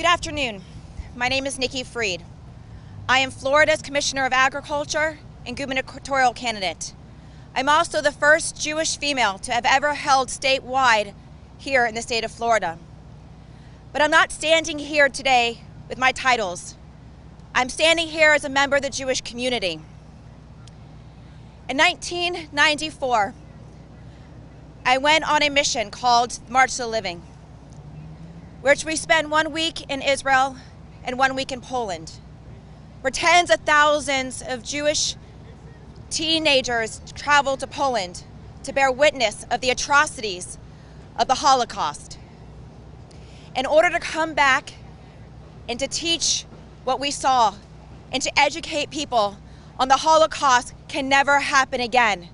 Good afternoon. My name is Nikki Fried. I am Florida's Commissioner of Agriculture and gubernatorial candidate. I'm also the first Jewish female to have ever held statewide here in the state of Florida. But I'm not standing here today with my titles. I'm standing here as a member of the Jewish community. In 1994, I went on a mission called March to the Living, which we spent one week in Israel and one week in Poland, where tens of thousands of Jewish teenagers traveled to Poland to bear witness of the atrocities of the Holocaust. In order to come back and to teach what we saw and to educate people on the Holocaust can never happen again.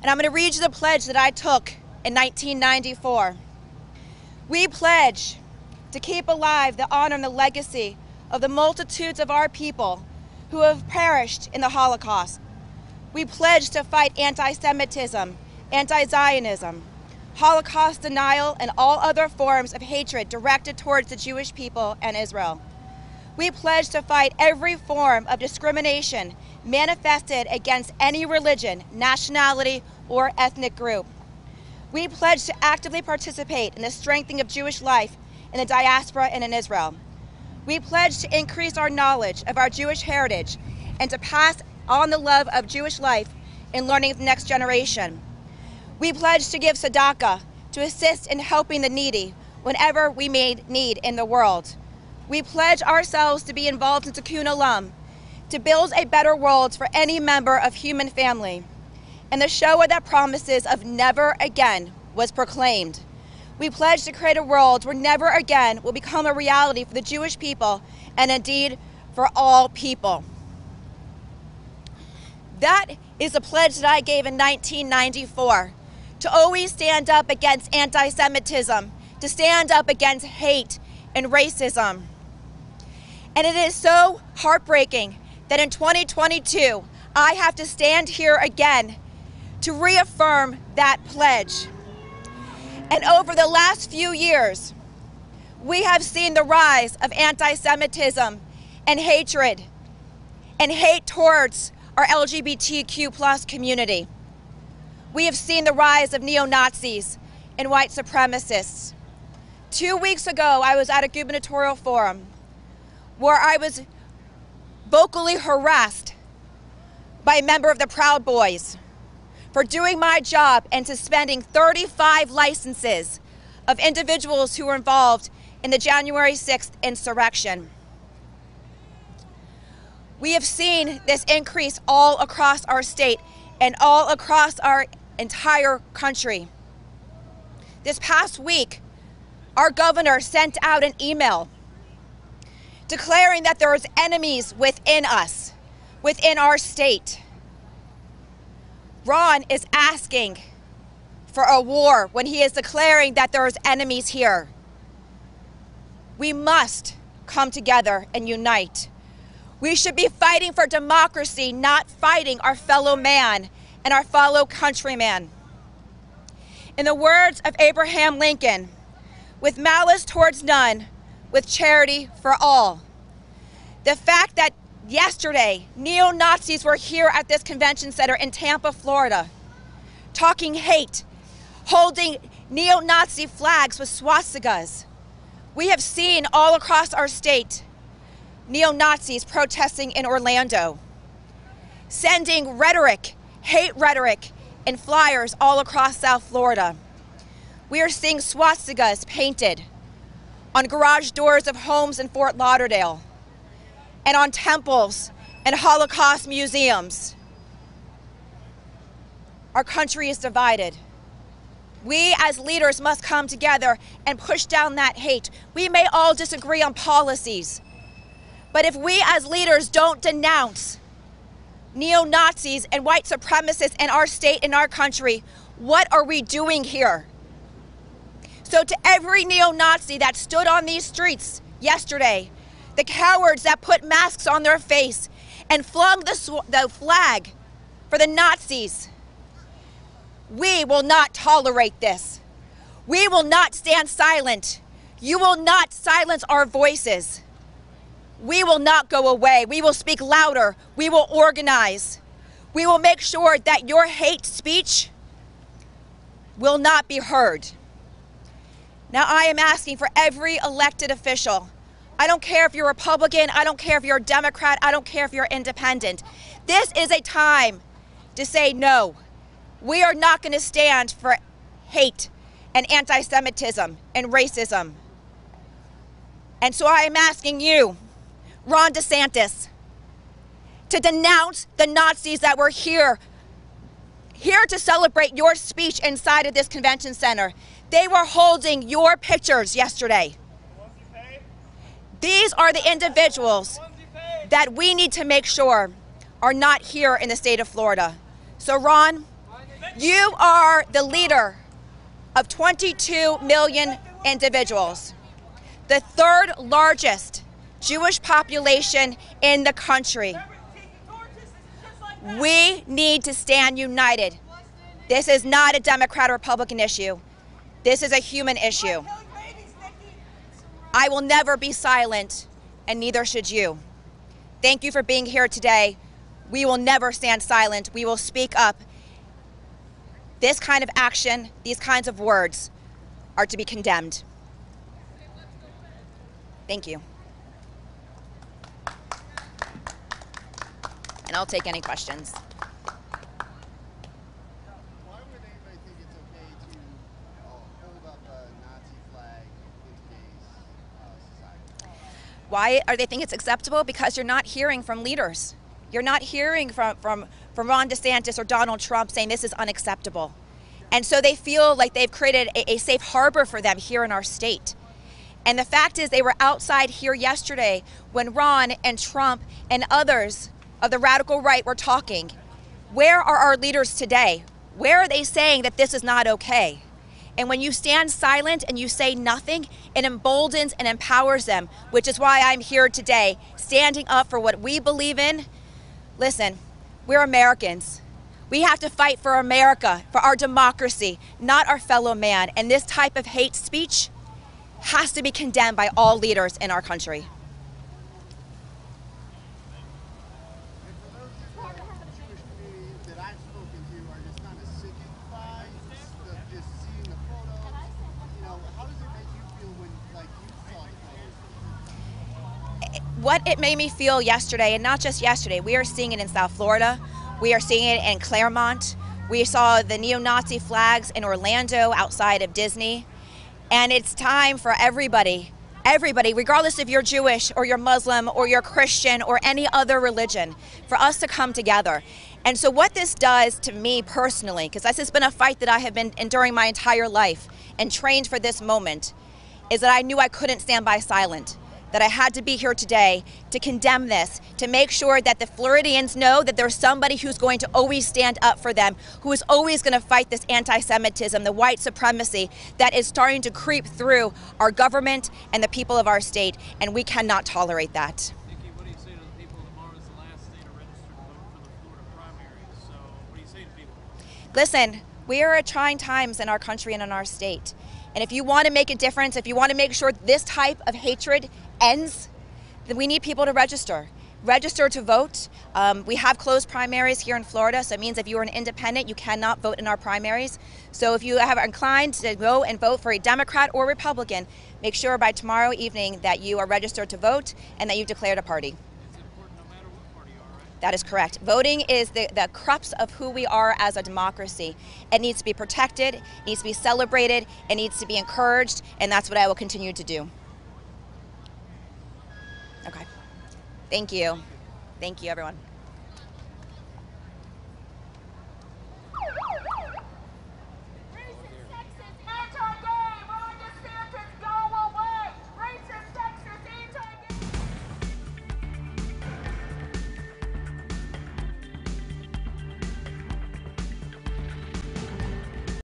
And I'm going to read you the pledge that I took in 1994. We pledge to keep alive the honor and the legacy of the multitudes of our people who have perished in the Holocaust. We pledge to fight anti Semitism, anti Zionism, Holocaust denial, and all other forms of hatred directed towards the Jewish people and Israel. We pledge to fight every form of discrimination manifested against any religion, nationality, or ethnic group. We pledge to actively participate in the strengthening of Jewish life in the diaspora and in Israel. We pledge to increase our knowledge of our Jewish heritage and to pass on the love of Jewish life in learning the next generation. We pledge to give tzedakah to assist in helping the needy whenever we may need in the world. We pledge ourselves to be involved in Tikkun Olam, to build a better world for any member of human family. And the Shoah that promises of never again was proclaimed. We pledge to create a world where never again will become a reality for the Jewish people and indeed for all people. That is a pledge that I gave in 1994 to always stand up against anti Semitism, to stand up against hate and racism. And it is so heartbreaking that in 2022, I have to stand here again to reaffirm that pledge. And over the last few years, we have seen the rise of anti Semitism and hatred and hate towards our LGBTQ plus community. We have seen the rise of neo Nazis and white supremacists. Two weeks ago, I was at a gubernatorial forum where I was vocally harassed by a member of the Proud Boys for doing my job and suspending 35 licenses of individuals who were involved in the January 6th insurrection. We have seen this increase all across our state and all across our entire country. This past week, our governor sent out an email declaring that there is enemies within us, within our state. Ron is asking for a war when he is declaring that there is enemies here. We must come together and unite. We should be fighting for democracy, not fighting our fellow man and our fellow countryman. In the words of Abraham Lincoln, with malice towards none, with charity for all. The fact that yesterday neo Nazis were here at this convention center in Tampa, Florida, talking hate, holding neo Nazi flags with swastikas. We have seen all across our state neo Nazis protesting in Orlando, sending rhetoric, hate rhetoric, and flyers all across South Florida. We are seeing swastikas painted on garage doors of homes in Fort Lauderdale and on temples and Holocaust museums. Our country is divided. We as leaders must come together and push down that hate. We may all disagree on policies, but if we as leaders don't denounce neo Nazis and white supremacists in our state and our country, what are we doing here? So, to every neo Nazi that stood on these streets yesterday, the cowards that put masks on their face and flung the, the flag for the Nazis, we will not tolerate this. We will not stand silent You will not silence our voices. We will not go away. We will speak louder. We will organize. We will make sure that your hate speech will not be heard. Now, I am asking for every elected official. I don't care if you're Republican, I don't care if you're a Democrat, I don't care if you're independent. This is a time to say no. We are not going to stand for hate and anti Semitism and racism. And so I am asking you, Ron DeSantis, to denounce the Nazis that were here, here to celebrate your speech inside of this convention center. They were holding your pictures yesterday. These are the individuals that we need to make sure are not here in the state of Florida. So, Ron, you are the leader of 22 million individuals, the third largest Jewish population in the country. We need to stand united. This is not a Democrat or Republican issue. This is a human issue. I will never be silent, and neither should you. Thank you for being here today. We will never stand silent. We will speak up. This kind of action, these kinds of words, are to be condemned. Thank you. And I'll take any questions. Why would anybody think it's okay to uh, hold up a Nazi flag in today's uh, society? Why are they think it's acceptable? Because you're not hearing from leaders. You're not hearing from, from, from Ron DeSantis or Donald Trump saying this is unacceptable. And so they feel like they've created a, a safe harbor for them here in our state. And the fact is, they were outside here yesterday when Ron and Trump and others of the radical right were talking. Where are our leaders today? Where are they saying that this is not okay? And when you stand silent and you say nothing, it emboldens and empowers them, which is why I'm here today, standing up for what we believe in. Listen, we're Americans. We have to fight for America, for our democracy, not our fellow man. And this type of hate speech has to be condemned by all leaders in our country. And for those in the Jewish community that I've spoken to are just kind of sickened by just, the, just seeing the photos. You know, how does it make you feel when, like, you saw the photos? What it made me feel yesterday, and not just yesterday, we are seeing it in South Florida, we are seeing it in Clermont, we saw the neo Nazi flags in Orlando outside of Disney. And it's time for everybody, everybody, regardless if you're Jewish or you're Muslim or you're Christian or any other religion, for us to come together. And so, what this does to me personally, because this has been a fight that I have been enduring my entire life and trained for this moment, is that I knew I couldn't stand by silent that I had to be here today to condemn this, to make sure that the Floridians know that there's somebody who's going to always stand up for them, who is always going to fight this anti Semitism, the white supremacy that is starting to creep through our government and the people of our state, and we cannot tolerate that. Nikki, what do you say to the people the last day to register to vote for the Florida primaries? So, what do you say to people? Listen, we are at trying times in our country and in our state. And if you want to make a difference, if you want to make sure this type of hatred ends, then we need people to register. Register to vote. Um, we have closed primaries here in Florida, so it means if you are an independent, you cannot vote in our primaries. So if you have inclined to go and vote for a Democrat or Republican, make sure by tomorrow evening that you are registered to vote and that you've declared a party. It's important no matter what party you are, right? That is correct. Voting is the, the crux of who we are as a democracy. It needs to be protected, it needs to be celebrated, it needs to be encouraged, and that's what I will continue to do. Okay. Thank you. Thank you, everyone.